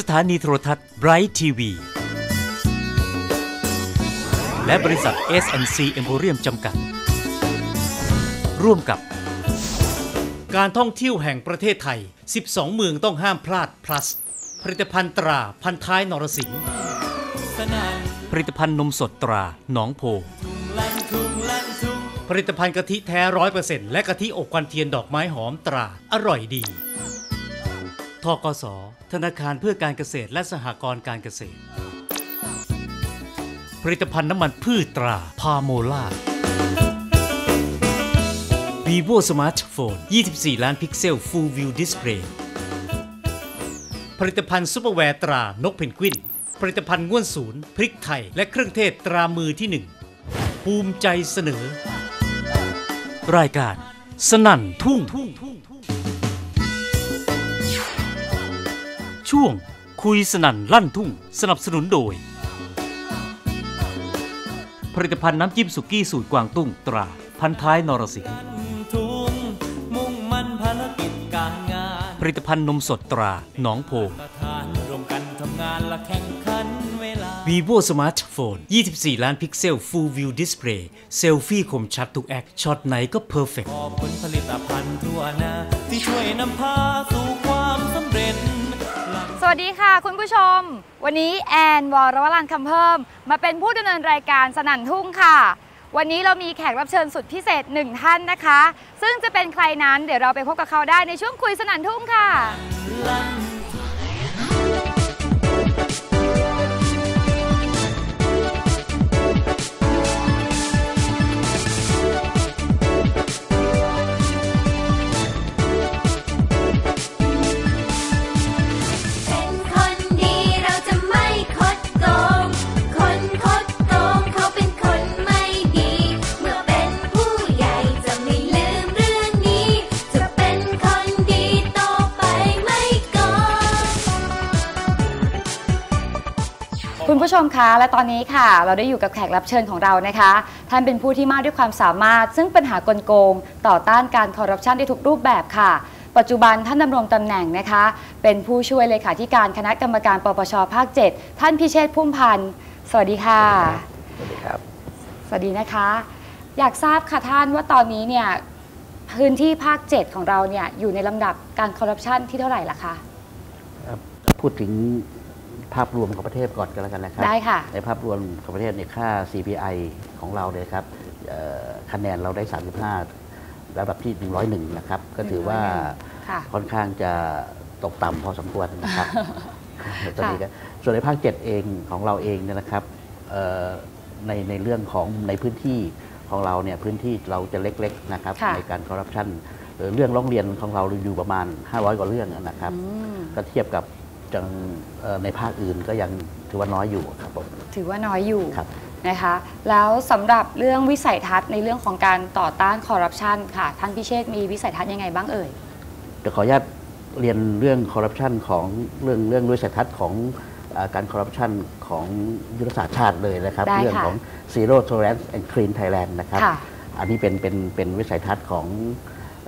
สถานีโทรทัศน์ Bright TV และบริษัท S&C Emporium จำกัด ร่วมกับ การท่องเที่ยวแห่งประเทศไทย 12 เมืองต้องห้ามพลาด plus ผลิตภัณฑ์ตราพันท้ายนรสิงห์ผลิตภัณฑ์นมสดตราหนองโพ ผลิตภัณฑ์กะทิแท้ร้อยเปอร์เซ็นต์และกะทิอบควันเทียนดอกไม้หอมตราอร่อยดี ธกส ธนาคารเพื่อการเกษตรและสหกรณ์การเกษตร ผลิตภัณฑ์น้ำมันพืชตราพาโมล่า vivo smartphone 24 ล้านพิกเซล Full View Display ผลิตภัณฑ์ซุปเปอร์แวร์ตรานกเพนกวิน ผลิตภัณฑ์ง่วนศูนย์ พริกไทย และเครื่องเทศตรามือที่หนึ่ง ภูมิใจเสนอ รายการสนั่นทุ่ง ช่วงคุยสนั่นลั่นทุ่ง สนับสนุนโดย ผลิตภัณฑ์น้ำจิ้มสุกี้สูตรกวางตุ้งตรา พันท้ายนรสิงห์ทุ่งมุ่งมันภารกิจการงานผลิตภัณฑ์นมสดตราหนองโพประธานรวมกันทำงานและแข่งขันเวลา vivo smartphone 24 ล้านพิกเซล Full View Display เซลฟี่คมชัดทุก act ช็อตไหนก็ perfect ขอบคุณผลิตภัณฑ์ทั่วหน้าที่ช่วยนำพาสู่ความสำเร็จส วัสดีค่ะ คุณผู้ชม วันนี้แอนวรวรันคำเพิ่ม มาเป็นผู้ดำเนินรายการสนั่นทุ่งค่ะ วันนี้เรามีแขกรับเชิญสุดพิเศษหนึ่งท่านนะคะ ซึ่งจะเป็นใครนั้นเดี๋ยวเราไปพบกับเขาได้ในช่วงคุยสนั่นทุ่งค่ะ คุณผู้ชมคะและตอนนี้ค่ะ เราได้อยู่กับแขกรับเชิญของเรานะคะ ท่านเป็นผู้ที่มากด้วยความสามารถ ซึ่งปัญหากลโกง ต่อต้านการคอร์รัปชันได้ทุกรูปแบบค่ะ ปัจจุบันท่านดำรงตำแหน่งนะคะ เป็นผู้ช่วยเลขาธิการคณะกรรมการปปชภาค 7 ท่านพิเชษฐ์พุ่มพันธ์สวัสดีค่ะ สวัสดีครับ สวัสดีนะคะ อยากทราบค่ะท่านว่าตอนนี้เนี่ยพื้นที่ภาค 7 ของเราเนี่ยอยู่ในลำดับการคอร์รัปชันที่เท่าไหร่ละคะ พูดถึง ภาพรวมของประเทศก่อนกันแล้วกันนะครับ ได้ค่ะ ในภาพรวมของประเทศเนี่ยค่า CPI ของเราเนี่ยครับเอ่อคะแนนเราได้ 35 ระดับที่ 101 นะครับ ก็ถือว่าค่ะค่อนข้างจะตกต่ำพอสมควรนะครับตอนนี้ก็ส่วนในภาค 7 เองของเราเองเนี่ยนะครับเอ่อในในเรื่องของในพื้นที่ของเราเนี่ยพื้นที่เราจะเล็กๆนะครับค่ะในการคอร์รัปชันเอ่อเรื่องร้องเรียนของเราอยู่ประมาณ 500 กว่าเรื่องนะครับอืมก็เทียบกับ จังเอ่อในภาคอื่นก็ยังถือว่าน้อยอยู่ครับผมถือว่าน้อยอยู่ครับนะคะแล้วสำหรับเรื่องวิสัยทัศน์ในเรื่องของการต่อต้านคอร์รัปชันค่ะ ท่านพิเชษฐ์มีวิสัยทัศน์ยังไงบ้างเอ่ยเดี๋ยวขออนุญาตเรียนเรื่องคอร์รัปชันของเรื่องเรื่องด้วยสัยทัศน์ของเอ่อการคอร์รัปชันของยุทธศาสตร์ชาติเลยนะครับได้ค่ะเรื่องของ Zero Tolerance and Clean Thailand นะครับค่ะอันนี้เป็นเป็นเป็นวิสัยทัศน์ของ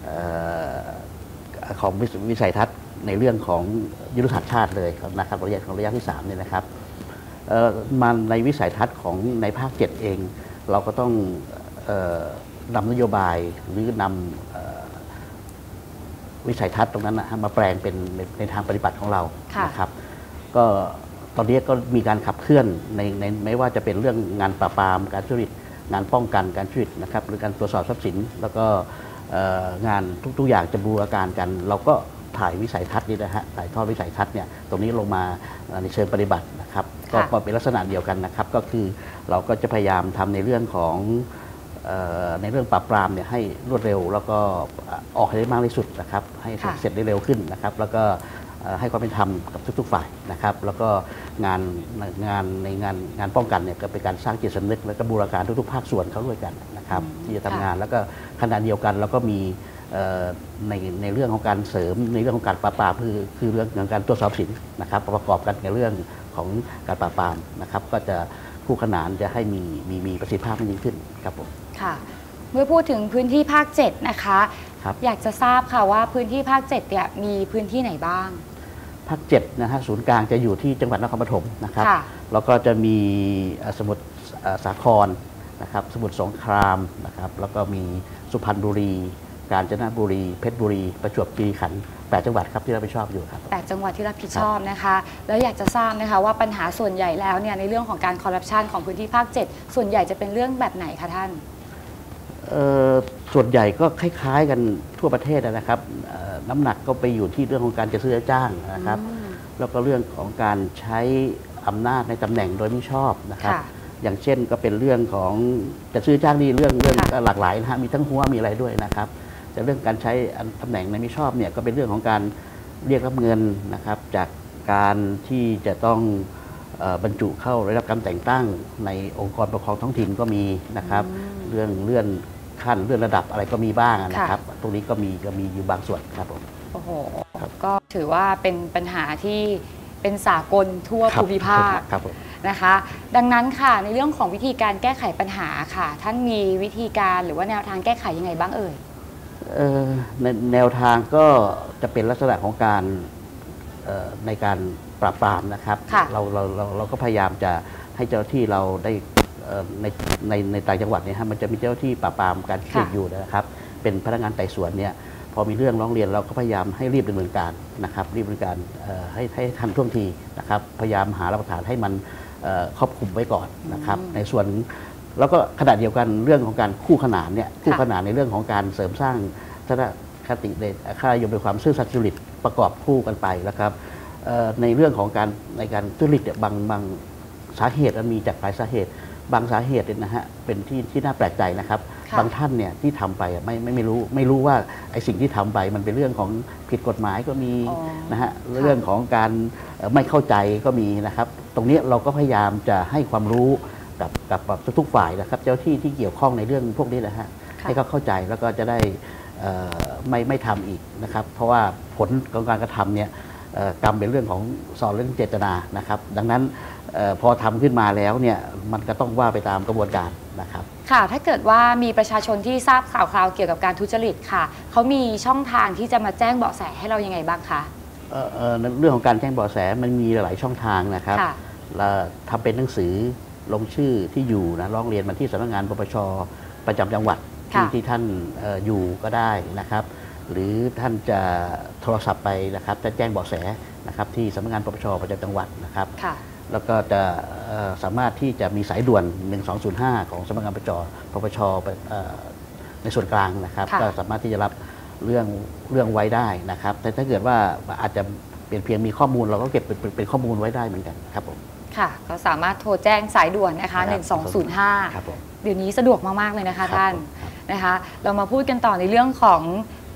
เอ่อของวิสวิสัยทัศน์ ในเรื่องของยุทธศาสตร์ชาติเลยนะครับระยะของระยะที่สามเนี่ยนะครับเอ่อมาในวิสัยทัศน์ของในภาคเจ็ดเอง เราก็ต้องออนำนโยบายหรือนำออวิสัยทัศน์ตรงนั้นนะมาแปลงเป็นในในทางปฏิบัติของเรานะครับ ก็ตอนนี้ก็มีการขับเคลื่อนในในไม่ว่าจะเป็นเรื่องงานปราบปรามการทุจริตงานป้องกันการทุจริตนะครับหรือการตรวจสอบทรัพย์สิน แล้วก็งานทุกๆอย่างจะบูรณาการกัน เราก็ ถ่ายวิสัยทัศน์นี่นะฮะถ่ายทอดวิสัยทัศน์เนี่ยตรงนี้ลงมาเอ่อในเชิงปฏิบัตินะครับก็ค่ะก็เป็นลักษณะเดียวกันนะครับ ก็คือเราก็จะพยายามทำในเรื่องของเอ่อในเรื่องปราบปรามเนี่ยให้รวดเร็ว แล้วก็ออกให้ได้มากที่สุดนะครับให้เสร็จค่ะ เสร็จได้เร็วขึ้นนะครับ แล้วก็เอ่อให้ความเป็นธรรมกับทุก ๆ ฝ่ายนะครับ แล้วก็งานงานในงานงานป้องกันเนี่ยก็เป็นการสร้างจิตสำนึก แล้วก็บูรณาการทุกๆ ภาคส่วนเข้าด้วยกันนะครับ ที่จะทำงานแล้วก็ขณะเดียวกันเราก็มีเอ่อ ในในเรื่องของการเสริมในเรื่องของการปราบปรามคือคือเรื่องของการตรวจสอบสินนะครับ ประกอบกันกับเรื่องของการปราบปรามนะครับ ก็จะคู่ขนานจะให้มีมีมีประสิทธิภาพมากยิ่งขึ้นครับผมค่ะ เมื่อพูดถึงพื้นที่ภาค 7 นะคะครับอยากจะทราบค่ะว่าพื้นที่ภาค7เนี่ยมีพื้นที่ไหนบ้างภาคเจ็ดนะฮะศูนย์กลางจะอยู่ที่จังหวัดนครปฐมนะครับค่ะแล้วก็จะมีเอ่อสมุทรเอ่อสาครนะครับ สมุทรสงครามนะครับ แล้วก็มีสุพรรณบุรี กาญจนบุรี เพชรบุรี ประจวบคีรีขันธ์แปดจังหวัดครับที่รับผิดชอบอยู่ครับแปดจังหวัดที่รับผิดชอบนะคะ แล้วอยากจะทราบนะคะว่าปัญหาส่วนใหญ่แล้วเนี่ยในเรื่องของการคอร์รัปชันของพื้นที่ภาค 7 ส่วนใหญ่จะเป็นเรื่องแบบไหนคะท่าน เอ่อส่วนใหญ่ก็คล้ายๆกันทั่วประเทศนะครับเอ่อน้ำหนักก็ไปอยู่ที่เรื่องของการจะซื้อจะจ้างนะครับแล้วก็เรื่องของการใช้อำนาจในตำแหน่งโดยไม่ชอบนะครับ ค่ะอย่างเช่นก็เป็นเรื่องของจะซื้อจ้างนี่เรื่องเรื่องค่ะก็หลากหลายนะฮะมีทั้งหัวมีอะไรด้วยนะครับ แต่เรื่องการใช้ตำแหน่งในไม่ชอบเนี่ยก็เป็นเรื่องของการเรียกรับเงินนะครับจากการที่จะต้องเอ่อบรรจุเข้าได้รับการแต่งตั้งในองค์กรปกครองท้องถิ่นก็มีนะครับ เรื่องเลื่อนขั้นเลื่อนระดับอะไรก็มีบ้างนะครับ ตรงนี้ก็มีก็มีอยู่บางส่วนครับผมโอ้โหก็ถือว่าเป็นปัญหาที่เป็นสากลทั่วครับภูมิภาคครับผมนะคะ ดังนั้นค่ะในเรื่องของวิธีการแก้ไขปัญหาค่ะ ท่านมีวิธีการหรือว่าแนวทางแก้ไขยังไงบ้างเอ่ยเอ่อ ในแนวทางก็จะเป็นลักษณะของการเอ่อในการปราบปรามนะครับค่ะเราเราเราเราก็พยายามจะให้เจ้าหน้าที่เราได้เอ่อในในในต่างจังหวัดเนี่ยฮะมันจะมีเจ้าหน้าที่ปราบปรามการทุจริตค่ะอยู่นะครับ เป็นพนักงานไต่สวนเนี่ยพอมีเรื่องร้องเรียนเราก็พยายามให้รีบดำเนินการนะครับรีบดำเนินการเอ่อให้ให้ทันท่วงทีนะครับ พยายามหาหลักฐานให้มันเอ่อครอบคลุมไว้ก่อนนะครับ ในส่วน แล้วก็ขณะเดียวกันเรื่องของการคู่ขนานเนี่ยคู่ขนานในเรื่องของการเสริมสร้างทัศนคติในค่านิยมในความซื่อสัตย์สุจริตประกอบคู่กันไปนะครับเอ่อในเรื่องของการในการทุจริตเนี่ยบางบางสาเหตุมันมีจากหลายสาเหตุ บางสาเหตุเนี่ยนะฮะเป็นที่ที่น่าแปลกใจนะครับค่ะบางท่านเนี่ยที่ทำไปอะไม่ไม่ไม่รู้ไม่รู้ว่าไอ้สิ่งที่ทำไปมันเป็นเรื่องของผิดกฎหมายก็มีอ๋อนะฮะเรื่องของการเอ่อไม่เข้าใจก็มีนะครับ ตรงนี้เราก็พยายามจะให้ความรู้ กับกับกับทุกๆฝ่ายนะครับ เจ้าที่ที่เกี่ยวข้องในเรื่องพวกนี้นะฮะค่ะให้เขาเข้าใจแล้วก็จะได้เอ่อไม่ไม่ทำอีกนะครับ เพราะว่าผลของการกระทำเนี่ยเอ่อกรรมเป็นเรื่องของสอนเรื่องเจตนานะครับ ดังนั้นเออพอทำขึ้นมาแล้วเนี่ยมันก็ต้องว่าไปตามกระบวนการนะครับ ค่ะ ถ้าเกิดว่ามีประชาชนที่ทราบข่าวคราวเกี่ยวกับการทุจริตค่ะเขามีช่องทางที่จะมาแจ้งเบาะแสให้เรายังไงบ้างคะเอ่อเอ่อในเรื่องของการแจ้งเบาะแสมันมีหลายช่องทางนะครับค่ะเราทำเป็นหนังสือ ลงชื่อที่อยู่นะร้องเรียนมาที่สำนักงานปปชประจำจังหวัดที่ค่ะที่ท่านเอ่ออยู่ก็ได้นะครับ หรือท่านจะโทรศัพท์ไปนะครับจะแจ้งเบาะแสนะครับที่สำนักงานปปชประจำจังหวัดนะครับค่ะแล้วก็จะเอ่อสามารถที่จะมีสายด่วน 1205 ของสำนักงานปปชปปชเอ่อในส่วนกลางนะครับค่ะก็สามารถที่จะรับเรื่องเรื่องไว้ได้นะครับ แต่ถ้าเกิดว่าอาจจะเป็นเพียงมีข้อมูลเราก็เก็บเป็นเป็นเป็นข้อมูลไว้ได้เหมือนกันครับผม ค่ะ ก็สามารถโทรแจ้งสายด่วนนะคะครับ1205 ครับผมเดี๋ยวนี้สะดวกมาก ๆ เลยนะคะครับท่านผมครับนะคะ เรามาพูดกันต่อในเรื่องของ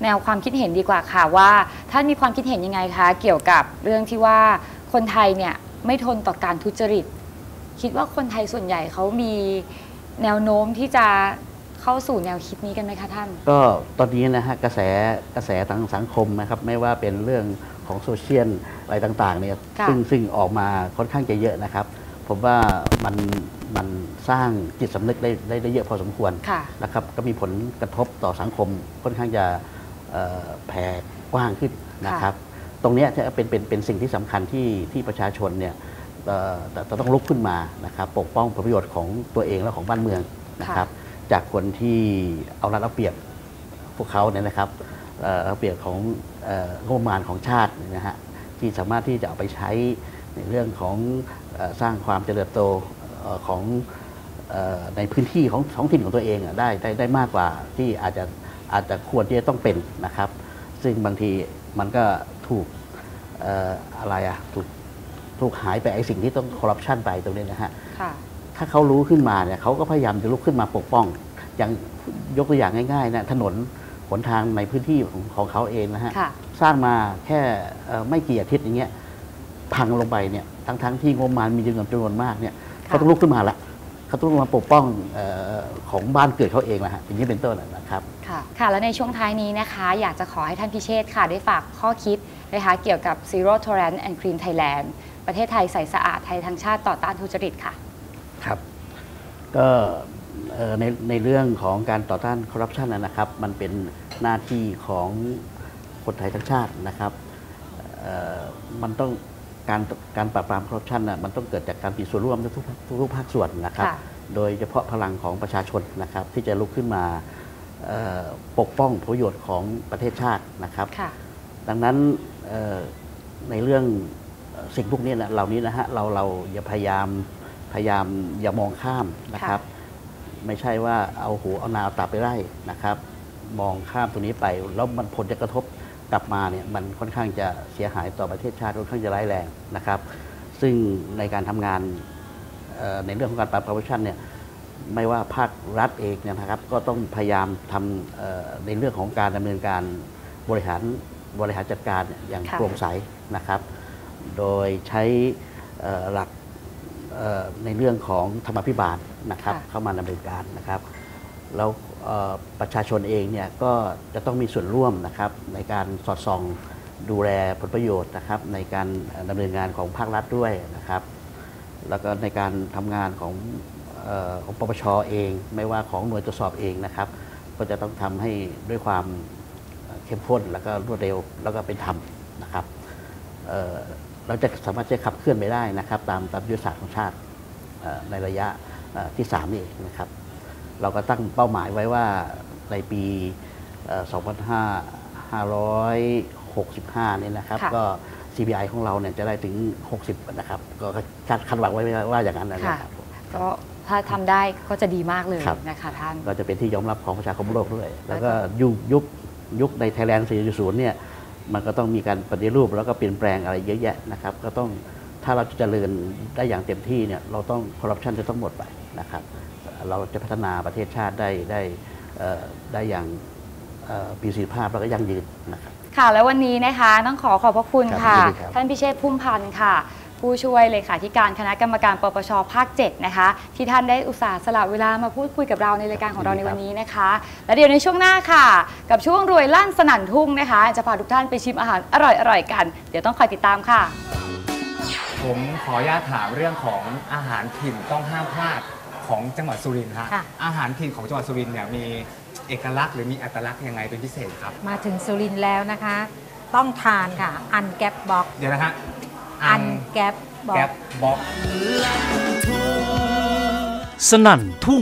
แนวความคิดเห็นดีกว่าค่ะว่าท่านมีความคิดเห็นยังไงคะเกี่ยวกับเรื่องที่ว่าคนไทยเนี่ยไม่ทนต่อการทุจริต คิดว่าคนไทยส่วนใหญ่เขามีแนวโน้มที่จะเข้าสู่แนวคิดนี้กันไหมคะท่าน ก็ตอนนี้นะฮะกระแสกระแสทางสังคมนะครับ ไม่ว่าเป็นเรื่อง ของโซเชียลอะไรต่างๆเนี่ยค่ะซึ่งซึ่งออกมาค่อนข้างจะเยอะนะครับ ผมว่ามันมันสร้างจิตสำนึกได้ได้ได้เยอะพอสมควรค่ะนะครับก็มีผลกระทบต่อสังคมค่อนข้างจะเอ่อแผ่กว้างขึ้นนะครับ ตรงเนี้ยจะเป็นเป็นเป็นสิ่งที่สำคัญที่ที่ประชาชนเนี่ยเอ่อจะจะต้องลุกขึ้นมานะครับปกป้องผลประโยชน์ของตัวเองและของบ้านเมืองนะครับ จากคนที่เอารัดเอาเปรียบพวกเขาเนี่ยนะครับเอ่อเอาเปรียบของเอ่อ งบประมาณของชาตินะฮะที่สามารถที่จะเอาไปใช้ในเรื่องของเอ่อสร้างความเจริญเติบโตเอ่อของเอ่อในพื้นที่ของท้องถิ่นของตัวเองอะได้ได้ได้มากกว่าที่อาจจะอาจจะควรที่จะต้องเป็นนะครับ ซึ่งบางทีมันก็ถูกเอ่ออะไรอะถูกถูกหายไปไอ้สิ่งที่ต้องคอร์รัปชันไปตรงนี้นะฮะค่ะถ้าเขารู้ขึ้นมาเนี่ยเขาก็พยายามจะลุกขึ้นมาปกป้อง อย่างยกตัวอย่างง่ายๆนะถนนห นทางในพื้นที่ของของเขาเองนะฮะ ค่ะ สร้างมาแค่เอ่อไม่กี่อาทิตย์อย่างเงี้ยพังลงไปเนี่ยทั้งทั้งๆที่งบประมาณมีจำนวนจำนวนมากเนี่ยค่ะเขาต้องลุกขึ้นมาละเขาต้องมาปกป้องเออของบ้านเกิดเขาเองนะฮะอย่างนี้เป็นต้นนะครับ ค่ะค่ะ และในช่วงท้ายนี้นะคะ อยากจะขอให้ท่านพิเชษฐ์ค่ะได้ฝากข้อคิดนะคะเกี่ยวกับ Zero Tolerance and Clean Thailand ประเทศไทยใสสะอาดไทยทั้งชาติต่อต้านทุจริตค่ะ ครับก็เอ่อในในเรื่องของการต่อต้านคอร์รัปชันนะครับ มันเป็น หน้าที่ของคนไทยทั้งชาตินะครับเอ่อมันต้องการการปราบปรามคอร์รัปชันน่ะมันต้องเกิดจากการมีส่วนร่วมทุกทุกทุกภาคส่วนนะครับค่ะโดยเฉพาะพลังของประชาชนนะครับ ที่จะลุกขึ้นมาเอ่อปกป้องผลประโยชน์ของประเทศชาตินะครับค่ะดังนั้นเอ่อในเรื่องเอ่อสิ่งพวกนี้นะเหล่านี้นะฮะเราเราอย่าพยายามพยายามอย่ามองข้ามนะครับ ไม่ใช่ว่าเอาหูเอานาเอาตาไปไล่นะครับ มองข้ามตรงนี้ไป แล้วมันผลจะกระทบกลับมาเนี่ยมันค่อนข้างจะเสียหายต่อประเทศชาติค่อนข้างจะร้ายแรงนะครับ ซึ่งในการทำงานเอ่อในเรื่องของการปราบคอร์รัปชันเนี่ยไม่ว่าภาครัฐเองเนี่ยนะครับ ก็ต้องพยายามทำเอ่อในเรื่องของการดำเนินการบริหารบริหารจัดการเนี่ยอย่างค่ะโปร่งใสนะครับ โดยใช้เอ่อหลักเอ่อในเรื่องของธรรมาภิบาลนะครับค่ะเข้ามาดำเนินการนะครับ แล้วประชาชนเองเนี่ยก็จะต้องมีส่วนร่วมนะครับในการสอดส่องดูแลผลประโยชน์นะครับ ในการดำเนินงานของภาครัฐด้วยนะครับ แล้วก็ในการทำงานของออของปปชเอง ไม่ว่าของหน่วยตรวจสอบเองนะครับ ก็จะต้องทำให้ด้วยความเข้มข้นแล้วก็รวดเร็วแล้วก็เป็นธรรมนะครับเเราจะสามารถจะขับเคลื่อนไปได้นะครับ ตามตามยุทธศาสตร์ของชาติในระยะเอ่อที่3นี่เองนะครับ เราก็ตั้งเป้าหมายไว้ว่าในปีเอ่อ2565 เนี่ยนะครับค่ะก็ CPI ของเราเนี่ยจะได้ถึง 60 นะครับ ก็คาดคาดหวังไว้ว่าอย่างนั้นนะค่ะครับก็ถ้าทำได้ก็จะดีมากเลยครับนะคะท่าน ก็จะเป็นที่ยอมรับของประชาคมโลกด้วย แล้แล้ววก็ก็ยุคยุคยุคในไทยแลนด์ 4.0 เนี่ย มันก็ต้องมีการปฏิรูปแล้วก็เปลี่ยนแปลงอะไรเยอะแยะนะครับ ก็ต้องถ้าเราจะเจริญได้อย่างเต็มที่เนี่ย เราต้องคอร์รัปชันจะต้องหมดไปนะครับ เราจะพัฒนาประเทศชาติได้ได้เอ่อได้อย่างเอ่อมีประสิทธิภาพแล้วก็ยั่งยืนนะครับค่ะแล้ววันนี้นะคะต้องขอขอบพระคุณครับค่ะยินดีครับท่านพิเชษฐ์พุ่มพันธ์ค่ะ ผู้ช่วยเลขาธิการคณะกรรมการปปชภาค 7 นะคะ ที่ท่านได้อุตส่าห์สละเวลามาพูดคุยกับเราในรายการของเราในวันนี้นะคะ และเดี๋ยวในช่วงหน้าค่ะ กับช่วงรวยลั่นสนั่นทุ่งนะคะ จะพาทุกท่านไปชิมอาหารอร่อยๆกัน เดี๋ยวต้องคอยติดตามค่ะ ผมขออนุญาตถามเรื่องของอาหารถิ่นต้องห้ามพลาด ของจังหวัดสุรินทร์ฮะค่ะ อาหารถิ่นของจังหวัดสุรินทร์เนี่ยมีเอกลักษณ์หรือมีอัตลักษณ์ยังไงเป็นพิเศษครับ มาถึงสุรินทร์แล้วนะคะ ต้องทานค่ะ อันแกปบ็อก เดี๋ยวนะฮะอันแกปบ็อแก๊กบบ็อก สนั่นทุ่ง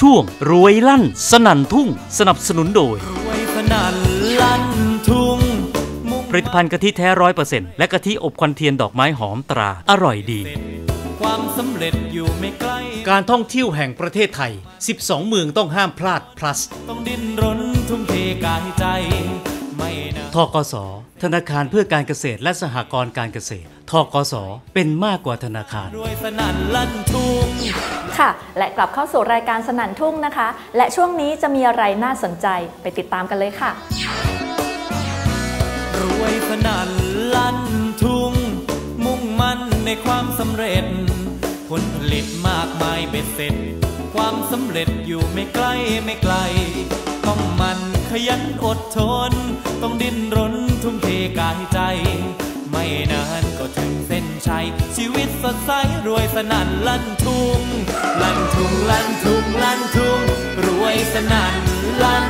ช่วงรวยลั่นสนั่นทุ่ง สนับสนุนโดย รวยสนั่นลั่นทุ่งมุ่ง ผลิตภัณฑ์กะทิแท้ร้อยเปอร์เซ็นต์และกะทิอบควันเทียนดอกไม้หอมตรา อร่อยดี ความสำเร็จอยู่ไม่ใกล้การท่องเที่ยวแห่งประเทศไทย 12 เมืองต้องห้ามพลาด plus ต้องดิ้นรนทุ่มเทกายใจไม่นะทกส ธนาคารเพื่อการเกษตรและสหกรณ์การเกษตรทกส เป็นมากกว่าธนาคารรวยสนั่นลั่นทุ่งค่ะ และกลับเข้าสู่รายการสนั่นทุ่งนะคะ และช่วงนี้จะมีอะไรน่าสนใจไปติดตามกันเลยค่ะ รวยสนั่นลั่นทุ่ง มุ่งมั่นในความสำเร็จ ผลผลิตมากมายเบ็ดเสร็จ ความสำเร็จอยู่ไม่ใกล้ไม่ไกล ต้องมันขยันอดทน ต้องดิ้นรนทุ่มเทกายใจ ไม่นานก็ถึงเส้นชัย ชีวิตสดใสรวยสนั่นลั่นทุ่ง ลั่นทุ่งลั่นทุ่งลั่นทุ่ง รวยสนั่นลั่น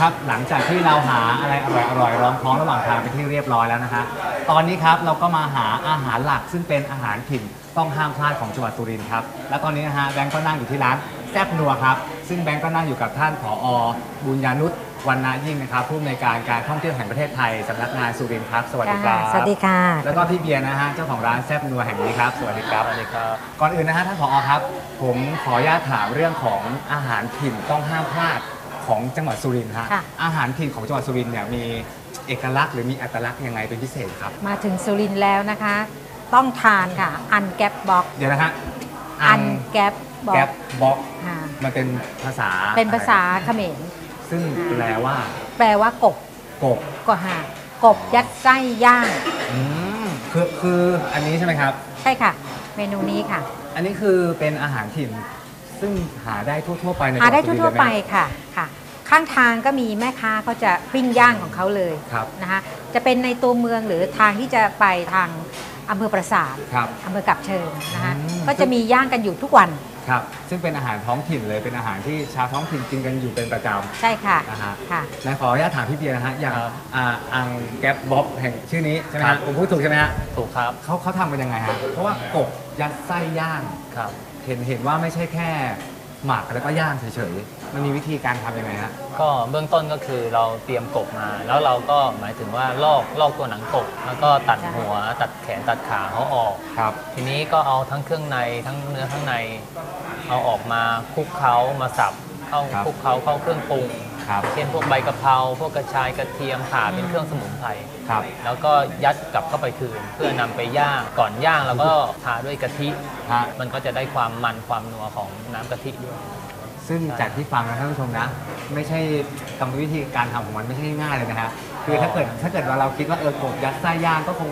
ครับ หลังจากที่เราหาอะไรอร่อยๆรองท้องระหว่างทางไปนที่เรียบร้อยแล้วนะฮะตอนนี้ครับเราก็มาหาอาหารหลักซึ่งเป็นอาหารถิ่นต้องห้ามพลาดของจังหวัดสุรินทร์ครับและตอนนี้นะฮะแบงก์ก็นั่งอยู่ที่ร้านแซ่บนัวครับซึ่งแบงก์ก็นั่งอยู่กับท่านผอบุญญานุชวรรณยิ่งนะครับผู้อำนวยการการท่องเที่ยวแห่งประเทศไทยสำนักงานสุรินทร์ครับสวัสดีครับสวัสดีค่ะ แล้วก็พี่เบียร์นะฮะเจ้าของร้านแซ่บนัวแห่งนี้ครับสวัสดีครับสวัสดีครับก่อนอื่นนะฮะท่านผอครับ ผมขออนุญาตถามเรื่องของอาหารถิ่นต้องห้ามพลาด ของจังหวัดสุรินทร์ฮะค่ะ อาหารถิ่นของจังหวัดสุรินทร์เนี่ยมีเอกลักษณ์หรือมีอัตลักษณ์ยังไงเป็นพิเศษครับ มาถึงสุรินทร์แล้วนะคะ ต้องทานค่ะ อังแกบบ๊อบ เดี๋ยวนะฮะอังแกปบ็อแก๊กบบ๊อบค่ะมันเป็นภาษาเป็นภาษาเขมร ซึ่งแปลว่าแปลว่ากบกบก็หากบยัดไส้ย่าง อืมคือคืออันนี้ใช่ไหมครับ ใช่ค่ะ เมนูนี้ค่ะ อันนี้คือเป็นอาหารถิ่น ซึ่งหาได้ทั่ว ๆ ไปในหาได้จังหวัสุรินททั่วร์ๆไปเลยหมค่ะค่ะค ข้างทางก็มีแม่ค้าเขาจะปิ้งย่างของเขาเลยครับนะคะจะเป็นในตัวเมืองหรือทางที่จะไปทางอำเภอปราสาทครับ อำเภอกับเชิงนะคะอืม ก็จะมีย่างกันอยู่ทุกวันครับ ซึ่งเป็นอาหารท้องถิ่นเลยเป็นอาหารที่ชาวท้องถิ่นกินกันอยู่เป็นประจำใช่ค่ะนะฮะค่ะและขออนุญาตถามพี่เบียร์นะฮะอย่างครับอ่าอังแก๊บบ๊อบแห่งชื่อนี้ใช่ไหมครัฮะบ ผมพูดถูกใช่ไหมฮะถูกครับเขาเขาทำกันยังไงฮะเพราะว่ากบยัดไส้ย่าง ครับ เห็นเห็นว่าไม่ใช่แค่ หมักแล้วก็ย่างเฉยๆ มันมีวิธีการทำยังไงฮะ ก็เบื้องต้นก็คือเราเตรียมกบมา แล้วเราก็หมายถึงว่าลอกลอกตัวหนังกบ แล้วก็ตัดใช่หัวตัดแขนตัดขาเขาออก ครับ ทีนี้ก็เอาทั้งเครื่องในทั้งเนื้อข้างใน เอาออกมาคลุกเคล้ามาสับเข้าครับ คลุกเคล้าเข้าเครื่องปรุง ครับเช่นพวกใบกะเพราพวกกระชายกระเทียมข่าเป็นเครื่องสมุนไพรครับแล้วก็ยัดกลับเข้าไปคืน เพื่อนำไปย่างก่อนย่างแล้วก็ทาด้วยกะทิฮะมันก็จะได้ความมันความนัวของน้ำกะทิด้วย ซึ่งจากที่ฟังนะท่านผู้ชมนะ ไม่ใช่กรรมวิธีการทำของมันไม่ใช่ง่ายเลยนะฮะคือถ้าเกิดถ้าเกิดว่าเราคิดว่าเออกบยัดไส้ย่างก็คง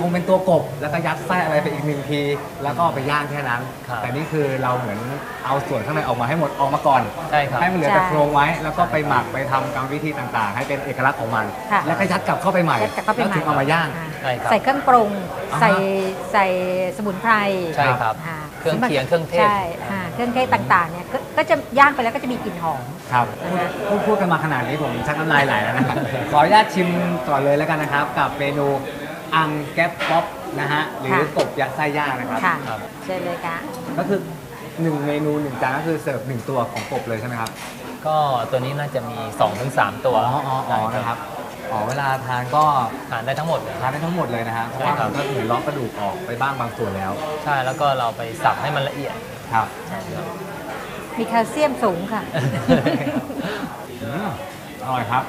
คงเป็นตัวกบแล้วก็ยัดไส้อะไรไปอีกหนึ่งที แล้วก็เอาไปย่างแค่นั้น ครับแต่นี่คือเราเหมือนเอาส่วนข้างในออกมาให้หมดออกมาก่อนใช่ครับ ให้มันเหลือแต่ใช่โครงไว้ แล้วก็ไปหมักไปทำกรรมวิธีต่างๆ ให้เป็นเอกลักษณ์ของมัน ค่ะ แล้วก็ยัดกลับเข้าไปใหม่ยัดกลับเข้าไปแล้วถึงเอามาย่างค่ะใช่ครับ ใส่เครื่องปรุง อ่าฮะ ใส่ใส่สมุนไพรใช่ครับอ่าเครื่องเคียงเครื่องเทศ ใช่อ่าเครื่องเทศต่างๆเนี่ยก็ก็จะย่างไปแล้วก็จะมีกลิ่นหอม ครับพูดพูดกันมาขนาดนี้ผมชักน้ำลายไหลแล้วนะครับ ขออนุญาตชิมก่อนเลยแล้วกันนะครับ กับเมนู อังแก๊บป๊อปนะฮะหรือค่ะกบยัดไส้ย่างนะครับค่ะครับเชิญเลยค่ะก็คือหนึ่งเมนูหนึ่งจานก็คือเสิร์ฟหนึ่งตัวของกบเลยใช่ไหมครับก็ตัวนี้น่าจะมี2-3ตัวอ๋ออ๋ออ๋อใช่นะครับอ๋อเวลาทานก็ทานได้ทั้งหมดเลยทานได้ทั้งหมดเลยนะฮะเพราะใช่ว่าครับก็ถือเลาะกระดูกออกไปบ้างบางส่วนแล้ว ใช่แล้วก็เราไปสับให้มันละเอียดครับใช่ครับมีแคลเซียมสูงค่ะอืมอร่อยครับ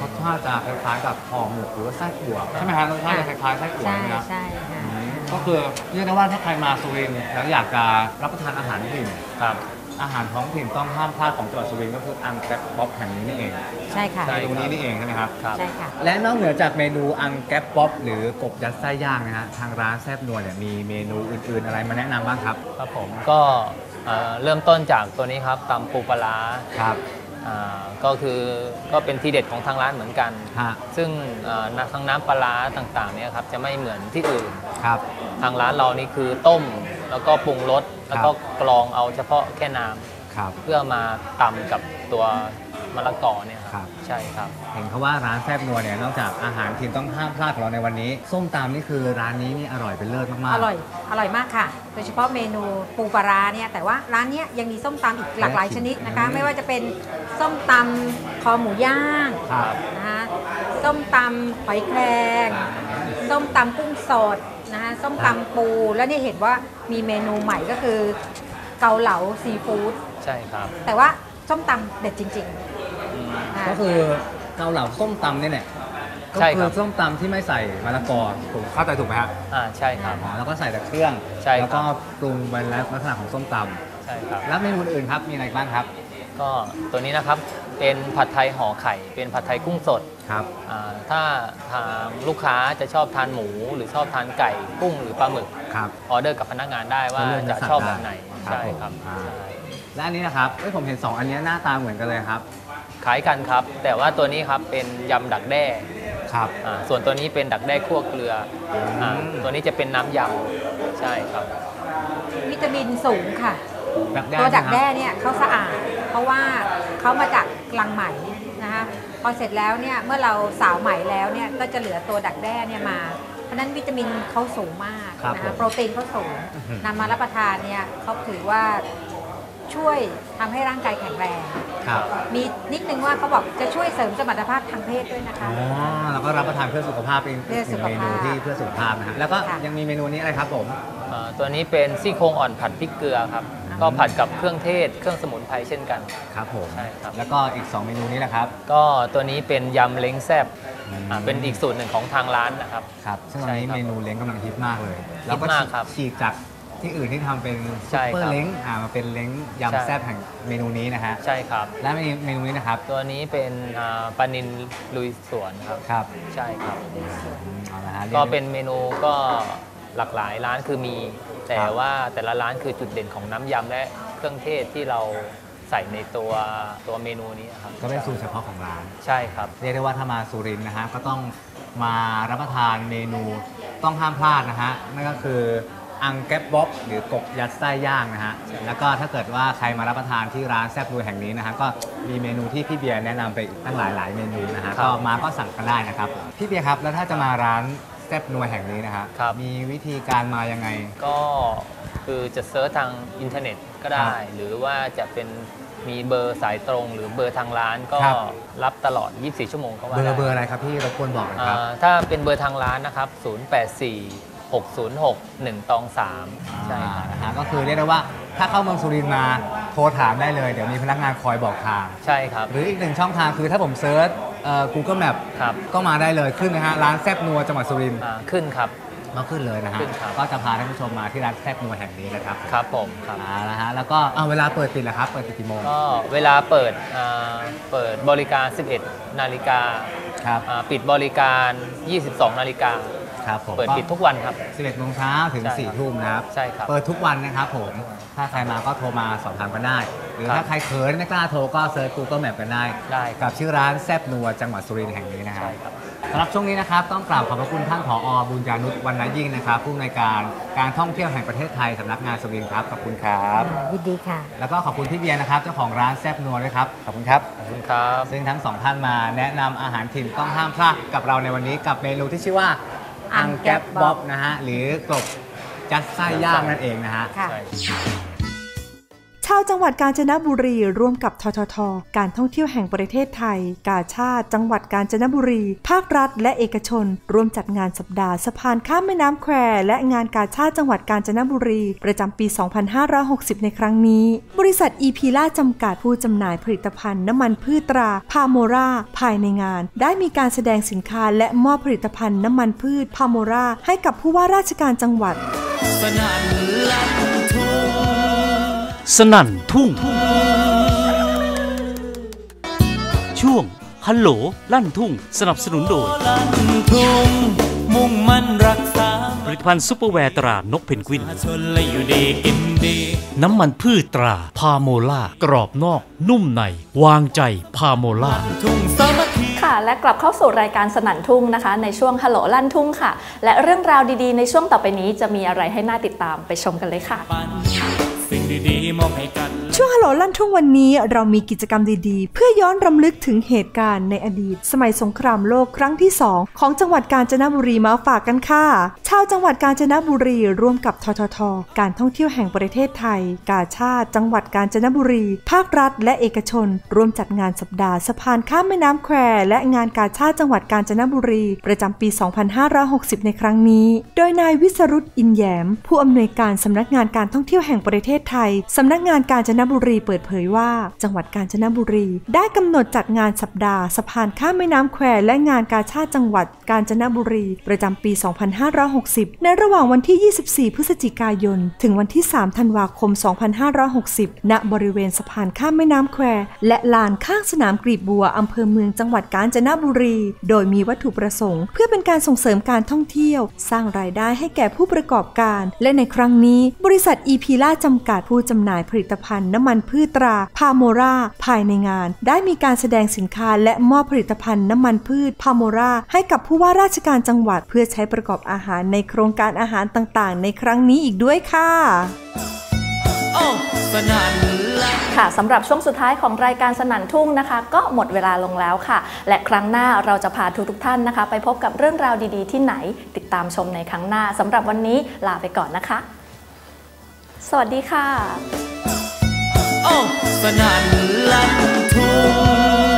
รสชาติจะคล้ายๆกับห่อหมกหรือว่าไส้อั่วใช่ไหมฮะรสชาติจะคล้ายๆไส้อั่วใช่นะครับใช่ค่ะอืมก็คือเรียกได้ว่าถ้าใครมาสุรินทร์แล้วอยากจะรับประทานอาหารถิ่นครับอาหารท้องถิ่นต้องห้ามพลาดของจังหวัดสุรินทร์ก็คืออังแกร็บบ๊อบแห่งนี้นี่เองใช่ค่ะใช่เมนูนี้นี่เองใช่ไหมครับครับ ใช่ค่ะ และนอกเหนือจากเมนูอังแกร็บบ๊อบหรือกบยัดไส้ย่างนะฮะทางร้านแซบนัวเนี่ยมีเมนูอื่นๆอะไรมาแนะนำบ้างครับ ครับผมก็เอ่อเริ่มต้นจากตัวนี้ครับตำปูปลาร้าครับอ่า ก็คือก็เป็นทีเด็ดของทางร้านเหมือนกัน ฮะ ซึ่งเอ่อน้ำทั้งน้ำปลาร้าต่างๆเนี่ยครับจะไม่เหมือนที่อื่น ครับ ทางร้านเรานี่คือต้มแล้วก็ปรุงรสแล้วก็กรองเอาเฉพาะแค่น้ำ ครับเพื่อมาตำกับตัวมะละกอเนี่ยครับใช่ครับ เห็นเขาว่าร้านแซบนัวเนี่ยนอกจากอาหารถิ่นต้องห้ามพลาดของเราในวันนี้ ส้มตำนี่คือร้านนี้นี่อร่อยเป็นเลิศมากๆ อร่อย อร่อยมากค่ะ โดยเฉพาะเมนูปูปลาร้าเนี่ย แต่ว่าร้านเนี้ยยังมีส้มตำอีกหลากหลายชนิดนะคะ ไม่ว่าจะเป็นส้มตำคอหมูย่างครับ นะคะส้มตำหอยแครง ส้มตำกุ้งสดนะคะส้มตำปู แล้วเนี่ยเห็นว่ามีเมนูใหม่ก็คือเกาเหลาซีฟู้ด ใช่ครับแต่ว่าส้มตำเด็ดจริงอืมๆค่ะก็คือเกาเหลาส้มตำเนี่ยแหละก็ใช่คืครัอบ ส้มตำที่ไม่ใส่มะละกอผมเข้าใจถูกไหมครับอ่าใช่ครับ อ๋อแล้วก็ใส่แต่เครื่องใช่ครับ แล้วก็ปรุงเป็นลักษณะของส้มตใช่ครับำแล้วเมนูอื่นครับมีอะไรบ้างครับก็ตัวนี้นะครับเป็นผัดไทยห่อไข่ เป็นผัดไทยกุ้งสดครับ อ่าถ้าทางลูกค้าจะชอบทานหมู หรือชอบทานไก่กุ้งหรือปลาหมึกครับ ออเดอร์กับพนักงานได้ว่าก็เลือกจะจะสั่งชอบได้แบบไหนครับใช่ครับผมอ่า ใช่ และอันนี้นะครับเอ้ยผมเห็น2อันเนี้ยหน้าตาเหมือนกันเลยครับ คล้ายกันครับ แต่ว่าตัวนี้ครับเป็นยำดักแด้ครับ อ่าส่วนตัวนี้เป็นดักแด้คั่วเกลืออ่าอืมตัวนี้จะเป็นน้ำยำใช่ครับ วิตามินสูงค่ะ ดักแด้ตัวดักแด้ใช่ไหมครับเนี่ยเขาสะอาด เพราะว่าเขามาจากลังไหมนะคะพอเสร็จแล้วเนี่ยเมื่อเราสาวไหมแล้วเนี่ยก็จะเหลือตัวดักแด้เนี่ยมา เพราะฉะนั้นวิตามินเขาสูงมากครับนะผมคะโปรตีนเขาสูงอื้อหือนำมารับประทานเนี่ยเขาถือว่า ช่วยทำให้ร่างกายแข็งแรง ครับมีนิดนึงว่าเขาบอกจะช่วยเสริมสมรรถภาพทางเพศด้วยนะคะ อ๋อแล้วก็รับประทานเพื่อสุขภาพเป็นเพื่อหสุนึ่งขเมภาพนูที่เพื่อสุขภาพนะฮะแล้วก็ค่ะ ยังมีเมนูนี้อะไรครับผม เอ่อตัวนี้เป็นซี่โครงอ่อนผัดพริกเกลือครับก็ผัดกับเครื่องเทศ เครื่องสมุนไพรเช่นกัน ครับผม ใช่ครับ แล้วก็อีก 2 เมนูนี้แหละครับ ก็ตัวนี้เป็นยำเล้งแซบอืม อ่าเป็นอีกสูตรหนึ่งของทางร้านนะครับ ครับ ซึ่งตอนนี้ใช่ครับเมนูเล้งกำลังฮิตมากเลยแล้วก็ฮิตมากครับ ฉีกจาก ที่อื่นที่ทำเป็นใช่ซุปเปอครัร์บเล้งอ่ามาเป็นเล้งใช่ยำแซ่บแห่งเมนูนี้นะฮะใช่ครับ และเมนูนี้นะครับตัวนี้เป็นอ่าปลานินลุยสวนครับ ครับใช่ครับ อืมเอาละฮะก็เป็นเมนูก็หลากหลายร้านคือมี แต่ครับว่าแต่ละร้านคือจุดเด่นของน้ำยำและเครื่องเทศที่เราใส่ในตัวตัวเมนูนี้ครับก็เป็นสูตรเฉพาะของร้าน ใช่ครับ เรียกได้ว่าถ้ามาสุรินทร์นะฮะก็ต้องมารับประทานเมนูต้องห้ามพลาดนะฮะนั่นก็คือ อังแกบบ๊อบหรือกบยัดไส้ย่างนะฮะ แล้วก็ถ้าเกิดว่าใครมารับประทานที่ร้านแซ่บนัวแห่งนี้นะฮะ ก็มีเมนูที่พี่เบียร์แนะนำไปอีกตั้งหลายหลายๆเมนูนะฮะครับก็มาก็สั่งกันได้นะครับ พี่เบียร์ครับ แล้วถ้าจะมาร้านแซ่บนัวแห่งนี้นะฮะ ครับ มีวิธีการมายังไง ก็คือจะ search ทางอินเทอร์เน็ตก็ได้หรือว่าจะเป็นมีเบอร์สายตรง หรือเบอร์ทางร้านก็ครับ รับตลอด 24 ชั่วโมงก็ว่าเบอได้ร์เบอร์อะไรครับพี่รบกวนบอกหนะครับ อ่าถ้าเป็นเบอร์ทางร้านนะครับ 084 606 1ตอง3ใช่ครับ นะฮะก็คือเรียกได้ว่าถ้าเข้าเมืองสุรินทร์มาโทรถามได้เลย เดี๋ยวมีพนักงานคอยบอกทาง ใช่ครับ หรืออีกหนึ่งช่องทางคือถ้าผม search เอ่อ Google Map ครับ ก็มาได้เลยขึ้นนะฮะร้านแซบนัวจังหวัดสุรินทร์อ่าขึ้นครับก็ขึ้นเลยนะฮะขึ้นครับ ก็จะพาท่านผู้ชมมาที่ร้านแซบนัวแห่งนี้นะครับครับผมครับ อ่านะฮะแล้วก็เอาเวลาเปิดปิดเหรอครับเปิดปิดกี่โมงก็เวลาเปิดอ่าเปิดบริการ 11 นาฬิกาครับ อ่าปิดบริการ 22 นาฬิกา ครับผมเปิดปิดทุกวันครับ 11โมงเช้าถึงใช่ครับ4ทุ่มนะครับ ใช่ครับ เปิดทุกวันนะครับผม ถ้าใครมาก็โทรมาสอบถามกันได้ หรือครับถ้าใครเขินไม่กล้าโทรก็เซิร์ช Google Map กันได้ ได้คกัรับบชื่อร้านแซบนัวจังหวัดสุรินทร์แห่งนี้นะครัใช่บ ครับ สำหรับช่วงนี้นะครับต้องกราบขอบพระคุณท่านผอบุญญานุชวรรณยิ่งนะครับผู้อำนวยการการท่องเที่ยวแห่งประเทศไทยสำนักงานสุรินทร์ครับขอบคุณครับ ยินดีค่ะ แล้วก็ขอบคุณพี่เบียร์นะครับเจ้าของร้านแซบนัวด้วยครับขอบคุณครับ ขอบคุณครับ ซึ่งทั้งสองท่านมาแนะนำอาหารถิ่นต้องห้ามพลาดกับเราในวันนี้กับเมนูที่ชื่อว่า อังแกบบ๊อบนะฮะหรือกบจัดไส้ย่างนั่นเองนะฮะ ค่ะ ใช่ ชาวจังหวัดกาญจนบุรี ร่วมกับททท การท่องเที่ยวแห่งประเทศไทย กาชาติ จังหวัดกาญจนบุรี ภาครัฐ และเอกชน ร่วมจัดงานสัปดาห์สะพานข้ามแม่น้ำแควและงานกาชาติจังหวัดกาญจนบุรี ประจำปี 2560 ในครั้งนี้ บริษัทอีพีล่าจำกัดผู้จำหน่ายผลิตภัณฑ์น้ำมันพืชตราพาโมราภายในงาน ได้มีการแสดงสินค้าและมอบผลิตภัณฑ์น้ำมันพืชพาโมราให้กับผู้ว่าราชการจังหวัดสนั่นลั่นทุ่ สนั่นทุ่ง ช่วงฮัลโหลลั่นทุ่ง สนับสนุนโดยลั่นทุ่งมุ่งมั่นรักษาผลิตภัณฑ์ซุปเปอร์แวร์ตรานกเพนกวิน ชนและอยู่ดีกินดี น้ำมันพืชตราพาโมล่ากรอบนอก นุ่มใน วางใจพาโมล่า ทุ่งสามัคคีค่ะ และกลับเข้าสู่รายการสนั่นทุ่งนะคะ ในช่วงฮัลโหลลั่นทุ่งค่ะ และเรื่องราวดีๆ ในช่วงต่อไปนี้จะมีอะไรให้น่าติดตามไปชมกันเลยค่ะ ปันสิ่ง ดีๆมอบให้กันช่วงฮัลโหลลั่นทุ่งวันนี้เรามีกิจกรรมดีๆ เพื่อย้อนรำลึกถึงเหตุการณ์ในอดีต สมัยสงครามโลกครั้งที่ 2 ของจังหวัดกาญจนบุรีมาฝากกันค่ะ ชาวจังหวัดกาญจนบุรีร่วมกับททท การท่องเที่ยวแห่งประเทศไทย กาชาติ จังหวัดกาญจนบุรี ภาครัฐ และเอกชน ร่วมจัดงานสัปดาห์สะพานข้ามแม่น้ำแควและงานกาชาติจังหวัดกาญจนบุรี ประจำปี 2560 ในครั้งนี้ โดยนายวิสรุตอินแยม ผู้อำนวยการสำนักงานการท่องเที่ยวแห่งประเทศไทยสำนักงานกาญจนบุรีเปิดเผยว่า จังหวัดกาญจนบุรี ได้กำหนดจัดงานสัปดาห์สะพานข้ามแม่น้ำแควและงานกาชาติจังหวัดกาญจนบุรี ประจำปี 2560 ในระหว่างวันที่ 24 พฤศจิกายน ถึงวันที่ 3 ธันวาคม 2560 ณ บริเวณสะพานข้ามแม่น้ำแควและลานข้างสนามกรีบบัวอำเภอเมืองจังหวัดกาญจนบุรี โดยมีวัตถุประสงค์ เพื่อเป็นการส่งเสริมการท่องเที่ยว สร้างรายได้ให้แก่ผู้ประกอบการ และในครั้งนี้ บริษัทอีพีล่าจำกัดผู้จำหน่ายผลิตภัณฑ์น้ำมันพืชตราพาโมราภายในงาน ได้มีการแสดงสินค้าและมอบผลิตภัณฑ์น้ำมันพืชพาโมราให้กับผู้ว่าราชการจังหวัด เพื่อใช้ประกอบอาหารในโครงการอาหารต่างๆ ในครั้งนี้อีกด้วยค่ะโอ้สนั่นลั่นค่ะสำหรับช่วงสุดท้ายของรายการสนั่นทุ่งนะคะ ก็หมดเวลาลงแล้วค่ะ และครั้งหน้าเราจะพาทุกทท่านนะคะ ไปพบกับเรื่องราวดีๆที่ไหน ติดตามชมในครั้งหน้าสำหรับวันนี้ลาไปก่อนนะคะ สวัสดีค่ะ โอ้สนั่นลั่นทุ่ง